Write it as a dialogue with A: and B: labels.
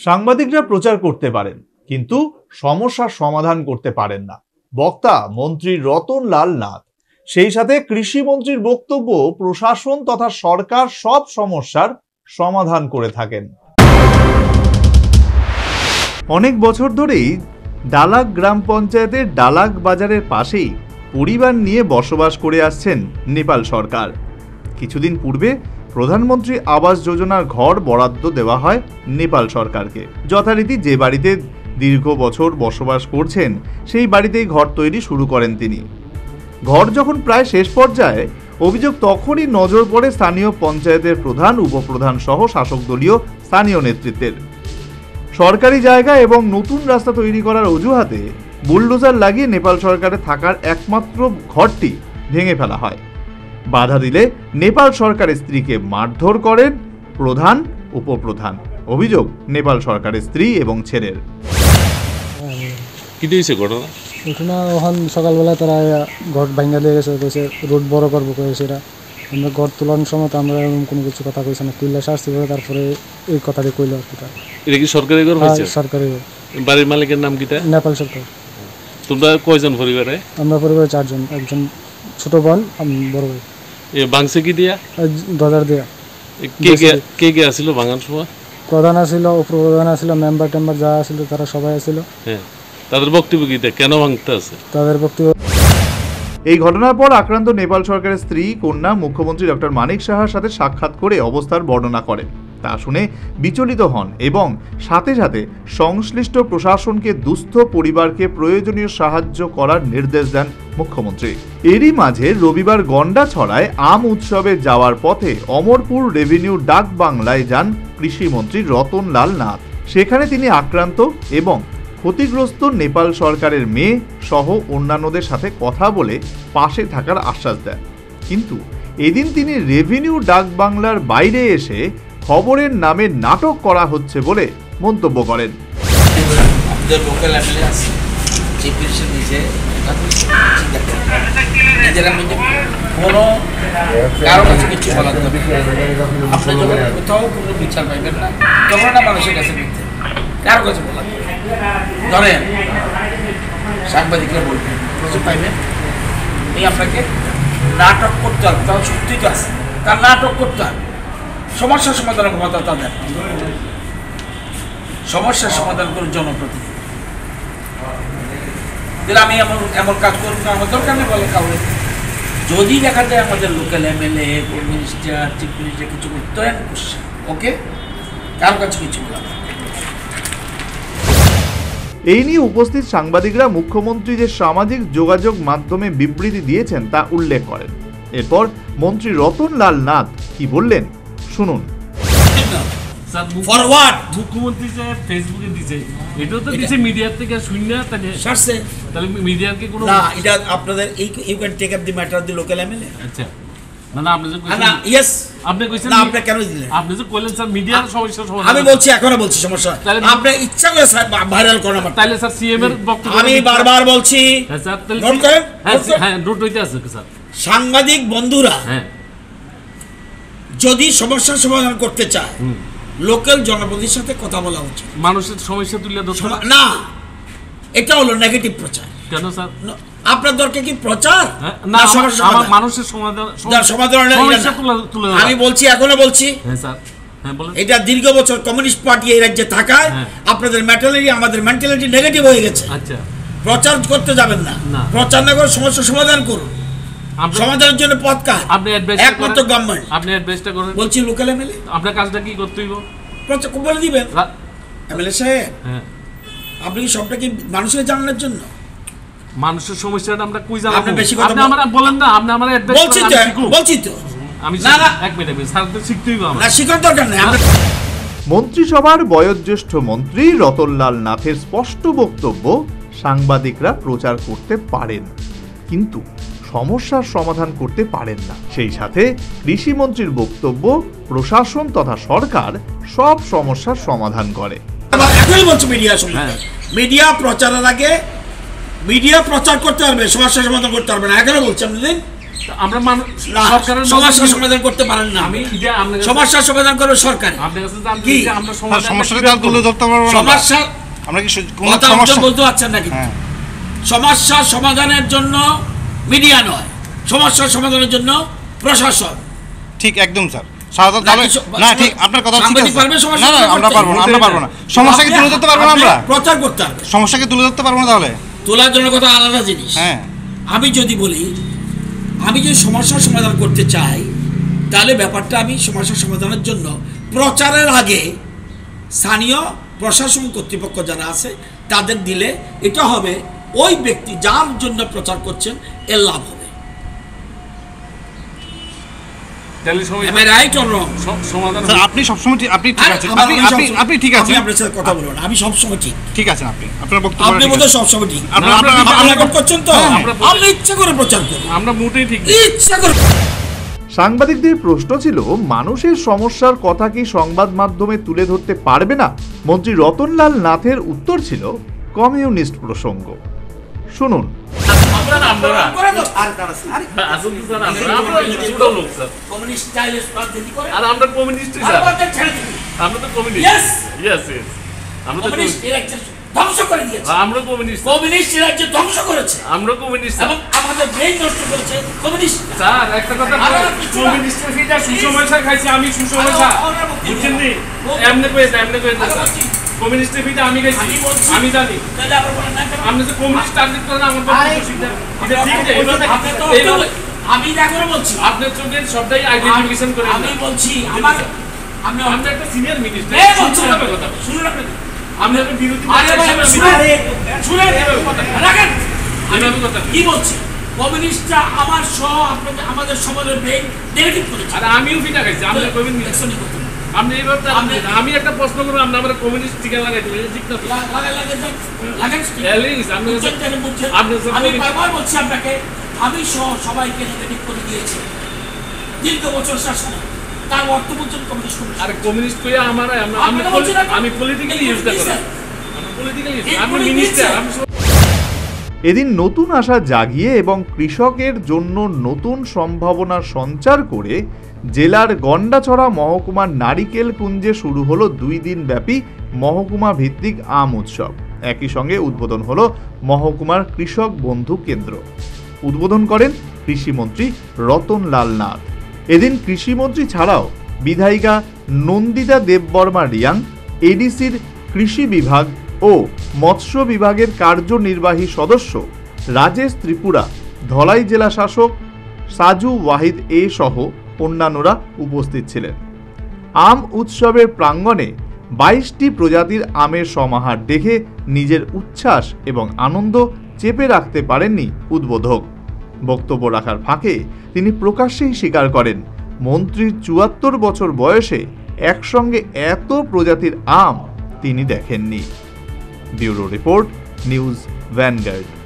A: সাংবাদিকরা প্রচার করতে পারেন, কিন্তু সমস্যার সমাধান করতে পারেন না। বক্তা মন্ত্রী রতন লাল নাথ। সেই সাথে কৃষিমন্ত্রীর বক্তব্য প্রশাসন তথা সরকার সব সমস্যার সমাধান করে থাকেন। অনেক বছর ধরেই ডালাক গ্রাম পঞ্চায়েতের ডালাক বাজারের পাশেই পরিবার নিয়ে বসবাস করে আসছেন নেপাল সরকার। কিছুদিন পূর্বে প্রধানমন্ত্রী আবাস যোজনার ঘর বরাদ্দ দেওয়া হয় নেপাল সরকারকে। যথারীতি যে বাড়িতে দীর্ঘ বছর বসবাস করছেন, সেই বাড়িতেই ঘর তৈরি শুরু করেন তিনি। ঘর যখন প্রায় শেষ পর্যায়ে, অভিযোগ তখনই নজর পড়ে স্থানীয় পঞ্চায়েতের প্রধান, উপপ্রধান সহ শাসক দলীয় স্থানীয় নেতৃত্বের। সরকারি জায়গা এবং নতুন রাস্তা তৈরি করার অজুহাতে বুলডোজার লাগিয়ে নেপাল সরকারে থাকার একমাত্র ঘরটি ভেঙে ফেলা হয়। বাধা দিলে নেপাল সরকারের স্ত্রীকে মারধর করেন প্রধান উপপ্রধান। অভিযোগ নেপাল সরকারের স্ত্রী এবং ছেলের।
B: কি দিয়েছে ঘটনা?
C: ঘটনা ওখান সকালবেলা তারা ঘর ভাঙ্গা দিয়ে গেছে কইছে রোড বড় করব কয়েছে এরা। আমরা ঘর তোলার সময় তো আমরা এরকম কোনো কিছু কথা কইছে না। তুললে সারছি বলে তারপরে এই কথাটি কইলো আর কি
B: এটা কি সরকারি ঘর হয়েছে?
C: সরকারি
B: বাড়ির মালিকের নাম কিটা?
C: নেপাল সরকার।
B: তোমরা কয়জন পরিবারে?
C: আমরা পরিবারে চারজন একজন ছোট বোন আমি বড় ভাই।
B: এ বাংসে কি দিয়া?
C: দেয়া।
B: কে কে কে কে আসিল বাঙাল সময়
C: প্রধান আছিল উপপ্রধান আছিল মেম্বার টেম্বার যা আছিল তারা সবাই আছিল।
B: হ্যাঁ তাদের বক্তব্য কি কেন ভাঙতে আছে?
C: তাদের বক্তব্য
A: এই ঘটনার পর আক্রান্ত নেপাল সরকারের স্ত্রী কন্যা মুখ্যমন্ত্রী ডক্টর মানিক সাহার সাথে সাক্ষাৎ করে অবস্থার বর্ণনা করেন। তা শুনে বিচলিত হন এবং সাথে সাথে সংশ্লিষ্ট প্রশাসনকে দুস্থ পরিবারকে প্রয়োজনীয় সাহায্য করার নির্দেশ দেন মুখ্যমন্ত্রী। এরই মাঝে রবিবার গন্ডা ছড়ায় আম উৎসবে যাওয়ার পথে অমরপুর রেভিনিউ ডাক বাংলায় যান কৃষিমন্ত্রী রতন লাল নাথ। সেখানে তিনি আক্রান্ত এবং ক্ষতিগ্রস্ত নেপাল সরকারের মেয়ে সহ অন্যান্যদের সাথে কথা বলে পাশে থাকার আশ্বাস দেন। কিন্তু এদিন তিনি রেভিনিউ ডাক বাংলার বাইরে এসে খবরের নামে নাটক করা হচ্ছে বলে মন্তব্য করেন।
D: লোকাল। নিজেরা নিজে কোনো কারও কাছে কিছু কোনো বিচার না, তখন না মানুষের কাছে কাছে সাংবাদিকরা বলবেন আপনাকে নাটক করতে হবে। তার সত্যি তো আছে। তার নাটক করতে হবে। সমস্যার সমাধানের ক্ষমতা তাদের। সমস্যার সমাধান করুন জনপ্রতিনিধি। আমি এমন এমন কাজ করব আমার দরকার নেই বলে কাউরে। যদি দেখা যায় আমাদের local MLA minister chief minister কিছু করতে ওকে কারও কাছে কিছু বলা
A: এই নিয়ে উপস্থিত সাংবাদিকরা মুখ্যমন্ত্রী যে সামাজিক যোগাযোগ মাধ্যমে বিবৃতি দিয়েছেন তা উল্লেখ করেন। এরপর মন্ত্রী রতন লাল নাথ কি বললেন? শুনুন।
E: স্যার মুখ্য-
D: ফরওয়ার্ড।
E: মুখ্যমন্ত্রী যে ফেসবুকে দিছে এটাও তো দিছে মিডিয়ার থেকে শূন্য তাহলে
D: সারছে।
E: তাহলে মিডিয়ার কোনো
D: না এটা আপনাদের এই you can take up the matter the local MLA
E: আচ্ছা। না না আপনি যে
D: না ইয়েস
E: আপনি কইছেন
D: না আপনি কেন দিলেন?
E: আপনি যে কইলেন স্যার মিডিয়ার সমস্যা সমাধান
D: আমি বলছি এখনও বলছি সমস্যা।
E: তাহলে-
D: আপনি ইচ্ছা করে ভাইরাল করেন আমার
E: তাইলে স্যার সিএম এর বক্তব্য
D: আমি বারবার বলছি।
E: হ্যাঁ স্যার তাহলে হ্যাঁ
D: নোট করেন।
E: হ্যাঁ নোট হইতে আছে স্যার।
D: সাংবাদিক বন্ধুরা
E: হ্যাঁ।
D: যদি সমস্যার সমাধান করতে চায় লোকাল জনপ্রতির সাথে কথা বলা উচিত।
E: মানুষের সমস্যা তুলে
D: না এটা হলো নেগেটিভ প্রচার।
E: কেন স্যার?
D: আপনার দরকার কি প্রচার?
E: হ্যাঁ,
D: না সমাধান?
E: মানুষের সমাধান সমস্যা।
D: আমি বলছি এখনও বলছি।
E: হ্যাঁ স্যার। হ্যাঁ
D: এটা দীর্ঘ বছর কমিউনিস্ট পার্টি এই রাজ্যে থাকায়। আপনাদের মেন্টালিটি আমাদের মেন্টালিটি নেগেটিভ হয়ে গেছে।
E: আচ্ছা।
D: প্রচার করতে যাবেন না। প্রচার না করে সমস্যার সমাধান করুন। সমাধানের জন্য পথ কাজ
E: আপনি
D: একমাত্র গভর্নমেন্ট
E: আপনি অ্যাডভাইসটা করেন।
D: বলছি লোকাল এমএলএ
E: আপনার কাজটা কি করতে হইব?
D: বলে দিবেন। এমএলএ সাহেব
E: হ্যাঁ।
D: আপনি কি সবটা কি মানুষের জানানোর জন্য?
E: মানুষের সমস্যাটা আমরা কই জানাব?
D: আপনি বেশি কথা
E: আপনি আমরা বলেন না আপনি আমার অ্যাডভাইস
D: বলছি তো বলছি তো।
E: আমি
D: না, না।
E: এক মিনিট মিনিট স্যার তো শিখতেই হবে আমার
D: না শিখার দরকার নেই। আমরা
A: মন্ত্রিসভার বয়োজ্যেষ্ঠ মন্ত্রী রতনলাল নাথের স্পষ্ট বক্তব্য সাংবাদিকরা প্রচার করতে পারেন। কিন্তু সমস্যার সমাধান করতে পারেন না। সেই সাথে কৃষিমন্ত্রীর বক্তব্য প্রশাসন তথা সরকার সব সমস্যার সমাধান করে।
D: এখনই বলছি মিডিয়া শুনে
E: হ্যাঁ।
D: মিডিয়া প্রচারের আগে মিডিয়া প্রচার করতে পারবে সমস্যা সমাধান করতে পারবে না। এখনও বলছি আপনি
E: আমরা মানুষ
D: না,
E: সরকারের
D: সমস্যা সমাধান করতে পারেন না।
E: আমি এটা
D: সমস্যার সমাধান করবে সরকার।
F: তুলে ধরতে পারব
D: সমস্যা
F: আমরা কি
D: কথা
F: সমস্যা
D: বলতে পারছেন না কিন্তু
F: হ্যাঁ।
D: সমস্যা সমাধানের জন্য মিডিয়া নয় সমস্যা সমাধানের জন্য প্রশাসন।
F: ঠিক একদম স্যার। না ঠিক আপনার কথা ঠিক আছে। না না আমরা পারব না আমরা পারব না। সমস্যাকে তুলে ধরতে পারব না আমরা?
D: প্রচার করতে হবে।
F: সমস্যাকে তুলে ধরতে পারব না তাহলে?
D: তোলার জন্য কথা আলাদা জিনিস।
F: হ্যাঁ।
D: আমি যদি বলি আমি যদি সমস্যার সমাধান করতে চাই তাহলে ব্যাপারটা আমি সমস্যার সমাধানের জন্য প্রচারের আগে স্থানীয় প্রশাসন কর্তৃপক্ষ যারা আছে তাদের দিলে এটা হবে ওই ব্যক্তি যার জন্য প্রচার করছেন এর লাভ হবে।
E: তাহলে সবাই
D: Am I right or wrong?
E: স- সমাধান
F: স্যার আপনি সবসময় আপনি ঠিক
D: আরে,
F: আপনি আপনি ঠিক
D: আমি আপনার সাথে কথা বলব আমি সবসময় ঠিক।
F: ঠিক আছেন আপনি আপনার বক্তব্য
D: আপনি বোধহয় সবসময় ঠিক।
F: আপনার-
E: আমরা
F: আপনার-
E: বিপদ
F: আপনার-
D: রেকর্ড করছেন তো? আপনি ইচ্ছা করে প্রচার করুন
E: আমরা মোটেই ঠিক
D: ইচ্ছা করে
A: সাংবাদিকদের প্রশ্ন ছিল মানুষের সমস্যার কথা কি সংবাদ মাধ্যমে তুলে ধরতে পারবে না? মন্ত্রী রতনলাল নাথের উত্তর ছিল কমিউনিস্ট প্রসঙ্গ। শুনুন।
D: ধ্বংস করে দিয়েছে।
E: আমরা কমিউনিস্ট
D: কমিউনিস্ট এর ধ্বংস করেছে।
E: আমরা কমিউনিস্ট
D: এবং আমাদের ব্রেন নষ্ট করেছে কমিউনিস্ট
E: স্যার একটা কথা
D: আরে,
E: বলি,
D: আপনি
E: কমিউনিস্টের ফিটা সুসময়সা খাইছি আমি
D: বলছি।
E: বুঝছেন নি? এমনি এমনি স্যার। কমিউনিস্টের ফিটা আমি খাইছি
D: আমি
E: জানি? আপনি যে কমিউনিস্ট টার্গেট করেন আমার
D: আমি যা করে বলছি।
E: আপনার চোখের সবটাই আইডেন্টিফিকেশন করে
D: আমি বলছি আমার আমি
E: আপনি একটা সিনিয়র মিনিস্টার
D: এই
E: কথা।
D: শুনুন আপনি
E: আপনি একটা বিরোধী
D: আরে ভাই শুনুন। শুনুন। রাখেন। আমি
E: কথা
D: কি বলছি? কমিউনিস্টরা আমার সহ আপনাদের আমাদের সমাজের ব্রেন নেগেটিভ করেছে।
E: আরে আমিও ফিটা খাইছি। আপনি কবেন
D: দেখছেন কথা?
E: আপনি এইভাবে আমি একটা প্রশ্ন করব আপনি আমার কমিউনিস্ট টিকা লাগাই ঠিক না
D: আমি বারবার বলছি আপনাকে আমি সহ সবাইকে নেগেটিভ করে দিয়েছি। দীর্ঘ বছর শাসন তার অর্থ বলছেন কমিউনিস্ট
E: আরে কমিউনিস্ট কইয়া আমার আমি পলিটিক্যালি ইউজ করি। আমি পলিটিক্যালি
D: এই
E: আমি মিনিস্টার আমি
A: এদিন নতুন আশা জাগিয়ে এবং কৃষকের জন্য নতুন সম্ভাবনার সঞ্চার করে জেলার গন্ডাছড়া মহকুমার নারিকেল কুঞ্জে শুরু হলো দুই দিন ব্যাপী মহকুমা ভিত্তিক আম উৎসব। একই সঙ্গে উদ্বোধন হলো মহকুমার কৃষক বন্ধু কেন্দ্র। উদ্বোধন করেন কৃষিমন্ত্রী রতনলাল নাথ। এদিন কৃষিমন্ত্রী ছাড়াও বিধায়িকা নন্দিতা দেববর্মা রিয়াং, এডিসির কৃষি বিভাগ ও মৎস্য বিভাগের কার্যনির্বাহী সদস্য রাজেশ ত্রিপুরা, ধলাই জেলা শাসক সাজু ওয়াহিদ এ সহ অন্যান্যরা উপস্থিত ছিলেন। আম উৎসবের প্রাঙ্গণে বাইশটি প্রজাতির আমের সমাহার দেখে নিজের উচ্ছ্বাস এবং আনন্দ চেপে রাখতে পারেননি উদ্বোধক। বক্তব্য রাখার ফাঁকে তিনি প্রকাশ্যেই স্বীকার করেন, মন্ত্রীর চুয়াত্তর বছর বয়সে একসঙ্গে এত প্রজাতির আম তিনি দেখেননি। Bureau Report, News Vanguard.